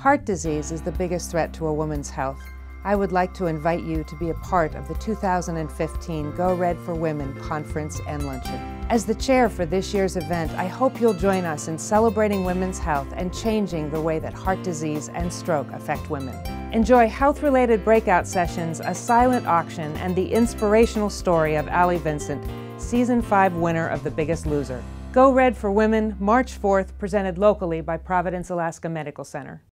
Heart disease is the biggest threat to a woman's health. I would like to invite you to be a part of the 2015 Go Red for Women conference and luncheon. As the chair for this year's event, I hope you'll join us in celebrating women's health and changing the way that heart disease and stroke affect women. Enjoy health-related breakout sessions, a silent auction, and the inspirational story of Ali Vincent, Season 5 winner of The Biggest Loser. Go Red for Women, March 4th, presented locally by Providence Alaska Medical Center.